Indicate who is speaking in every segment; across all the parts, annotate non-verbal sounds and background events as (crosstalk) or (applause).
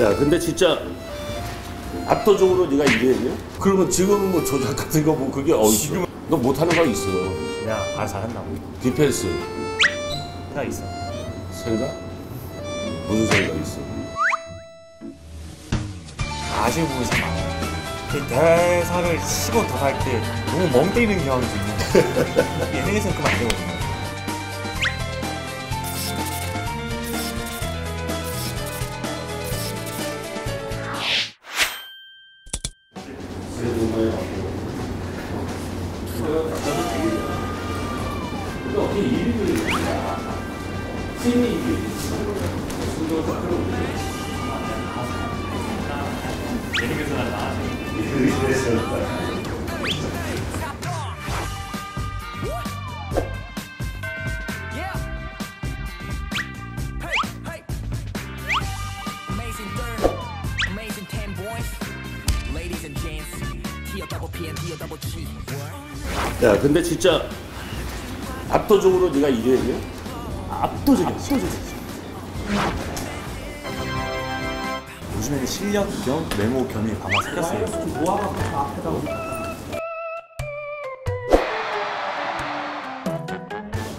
Speaker 1: 야 근데 진짜 압도적으로 네가 1위했냐? 그러면 지금 뭐 조작 같은 거 뭐 그게 어디 너 못하는 거 있어.
Speaker 2: 내가 알아서 잘한다고.
Speaker 1: 디펜스.
Speaker 2: 생각 있어.
Speaker 1: 생각? 무슨 생각 있어?
Speaker 2: 아쉬운 부분이 참 많아요 이 대사를 치고 들어갈 때 너무 멍 때리는 경향이 좀 있는데 예능에서는 그러면 안 되거든요
Speaker 3: Yeah. Hey, hey. Amazing third, amazing ten boys, ladies and gents. T O double P and T O double G. What?
Speaker 1: 야 근데 진짜 압도적으로 네가 1위했냐? 압도적이야
Speaker 2: 요즘에는 실력 겸 외모 겸이 반반 섞였어요.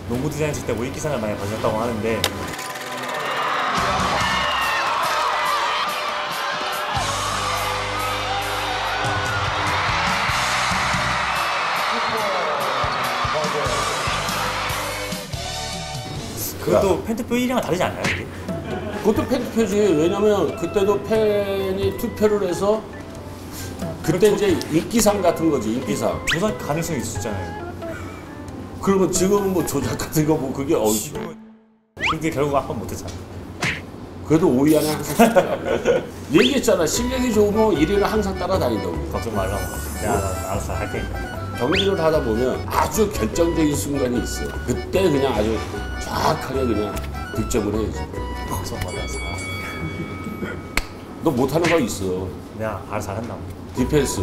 Speaker 2: 농구 디자인 칠때 모의기상을 많이 받으셨다고 하는데 그것도 팬트 표일이랑 다르지 않나요? 이게?
Speaker 1: 그것도 팬 투표지 왜냐면 그때도 팬이 투표를 해서 그때 이제 인기상 같은 거지 인기상
Speaker 2: 조작 가능성이 있었잖아요.
Speaker 1: 그러면 지금은 뭐 조작 같은 거 뭐 그게
Speaker 2: 지금은 근데 결국 한번 못했잖아.
Speaker 1: 그래도 5위 안에 항상 있더라고. (laughs) 얘기했잖아 실력이 좋으면 1위는 항상 따라다닌다고
Speaker 2: 걱정 말라고. 내가 알아- 알아서 할 테니까.
Speaker 1: 경기를 하다 보면 아주 결정적인 순간이 있어 그때 그냥 아주 정확하게 그냥 득점을 해야지
Speaker 2: 걱정 말라서.
Speaker 1: 너 못하는 거 있어
Speaker 2: 내가 알아서 한다고.
Speaker 1: 디펜스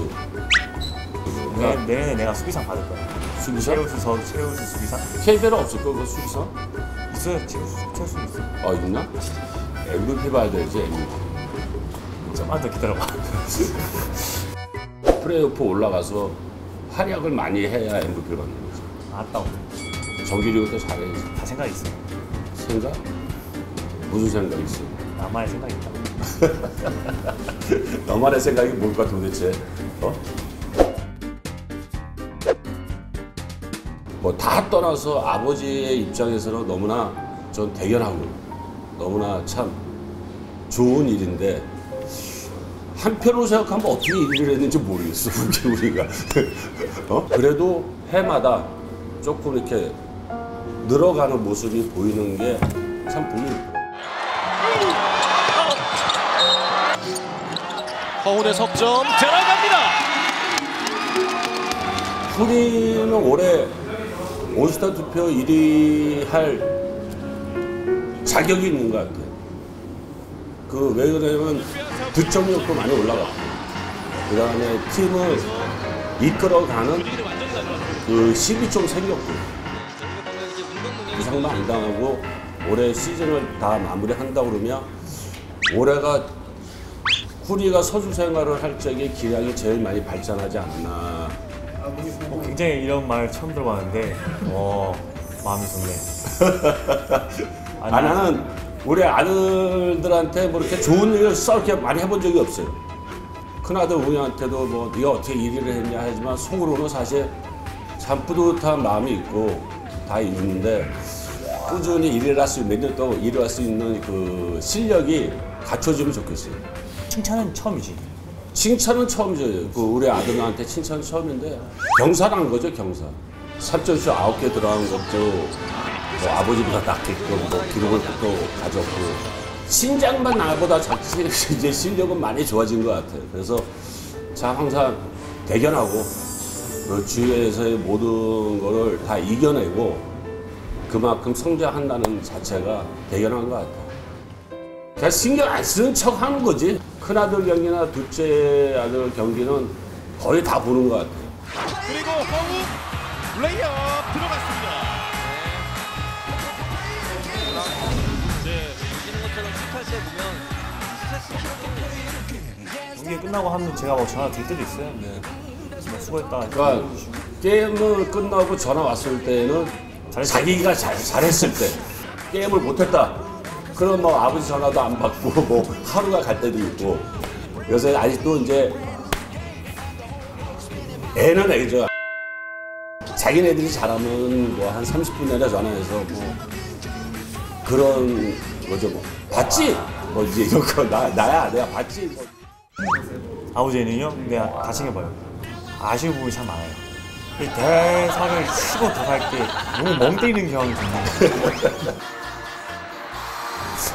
Speaker 2: 내, 내년에 내가 수비상 받을 거야.
Speaker 1: 수비상?
Speaker 2: 최우수 서 최우수 수비상
Speaker 1: KBL 없을 거 그거 수비상?
Speaker 2: 있어요. 최우수 최우수 있어.
Speaker 1: 어 있나? MVP 봐야 되지 MVP
Speaker 2: 좀만 더 기다려봐. (laughs)
Speaker 1: 플레이오프 올라가서 활약을 많이 해야 MVP를 받는 거지.
Speaker 2: 아따고.
Speaker 1: 정규리그도 잘해야지.
Speaker 2: 다 생각 있어.
Speaker 1: 생각? 무슨 생각 있어?
Speaker 2: 나만의 생각 있다. (laughs)
Speaker 1: 너만의 생각이 뭘까 도대체? 어? 뭐 다 떠나서 아버지의 입장에서는 너무나 전 대견하고 너무나 참 좋은 일인데 한편으로 생각하면 어떻게 이 일을 했는지 모르겠어 우리- 우리가 (laughs) 어? 그래도 해마다 조금 이렇게 늘어가는 모습이 보이는 게 참 보기
Speaker 4: 허훈의 석점 들어갑니다.
Speaker 1: 훈이는 올해 온스타 투표 1위 할 자격이 있는 것 같아. 그 왜 그러냐면 득점력도 많이 올라갔고, 그 다음에 팀을 이끌어가는 그 힘이 좀 생겼고, 부상도 안 당하고 올해 시즌을 다 마무리한다 그러면 올해가 후리가 선수 생활을 할 적에 기량이 제일 많이 발전하지 않나.
Speaker 2: 어, 굉장히 이런 말 처음 들어봤는데, 어 마음이 좋네. (laughs)
Speaker 1: 아, 나는 우리 아들들한테 뭐 이렇게 좋은 일을 썩게 많이 해본 적이 없어요. 큰아들 우영한테도 뭐 네가 어떻게 일을 했냐 하지만 속으로는 사실 참 뿌듯한 마음이 있고 다 있는데 꾸준히 일을 할수 있는 몇년 동안 일을 할수 있는 그 실력이 갖춰지면 좋겠어요.
Speaker 2: 칭찬은 처음이지.
Speaker 1: 칭찬은 처음이죠. 그 우리 아들한테 칭찬은 처음인데 경사란 거죠 경사. 3점슛 9개 들어간 것도 뭐 아버지보다 낫게끔 뭐 기록을 또 가졌고 신장만 나보다 작지 이제 실력은 많이 좋아진 것 같아요. 그래서 참 항상 대견하고 그 주위에서의 모든 거를 다 이겨내고 그만큼 성장한다는 자체가 대견한 것 같아요. 그냥 신경 안 쓰는 척 하는 거지. 큰아들 경기나 둘째 아들 경기는 거의 다 보는 것 같아요.
Speaker 4: 그리고 허훈 레이업 들어갔습니다. 자세 보면 스트레스
Speaker 2: 경기 끝나고 하면 제가 뭐 전화 들 때도 있어요. 네. 뭐 수고했다.
Speaker 1: 그러니까 게임을 끝나고 전화 왔을 때는 자기가 잘, 잘했을 때 게임을 못했다. 그럼 뭐 아버지 전화도 안 받고 (laughs) 뭐 하루가 갈 때도 있고 요새 아직도 이제 애는 애죠. 자기네들이 잘하면 뭐 한 30분 내내 전화해서 뭐 그런 거죠 뭐 봤지? 뭐 이제 이런 거 나 나야 내가 봤지? 뭐.
Speaker 2: 아버지는요, 내가 다시 해봐요. 아쉬운 부분이 참 많아요. 이 대사를 치고 들어갈 때 너무 멍 때리는 경향이 거예요.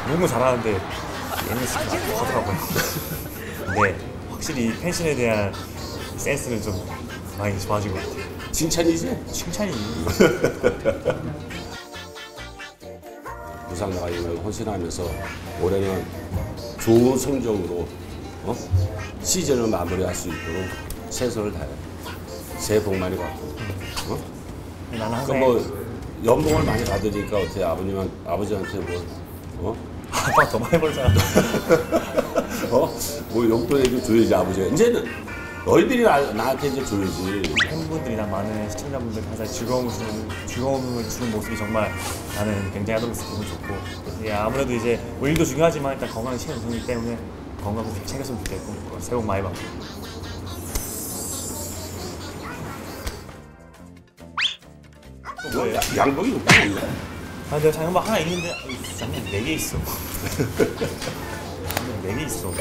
Speaker 2: 너무 잘하는데 얘는 스킬이 하더라고요. 근데 확실히 펜션에 대한 센스는 좀 많이 좋아진 것 같아요.
Speaker 1: 칭찬이지?
Speaker 2: 칭찬이
Speaker 1: 부상 나가면 헌신하면서 올해는 좋은 성적으로 어? 시즌을 마무리할 수 있도록 최선을 다해. 새해 복 많이 받고. 어? 그뭐 연봉을 많이 받으니까 어떻게 아버님한 아버지한테 뭐 어? (laughs)
Speaker 2: 아빠 더 많이 벌잖아. (laughs)
Speaker 1: 어? 뭐 용돈 얘기 줘야지 아버지가 이제는 너희들이 나, 나한테 이제 줘야지.
Speaker 2: 팬분들이나 많은 시청자분들 항상 즐거움을 주는 즐거움을 주는 모습이 정말 나는 굉장히 하도록스 기분 좋고 예, 아무래도 이제 뭐 일도 중요하지만 일단 건강이 최우선이기 때문에 건강 꼭 챙겼으면 좋겠고 새해 복 많이 받고 또 뭐예요?
Speaker 1: 양복이 높지 않나?
Speaker 2: 아 내가 장현방 하나 있는데 장면 네개 있어 (laughs) 장면 네개 있어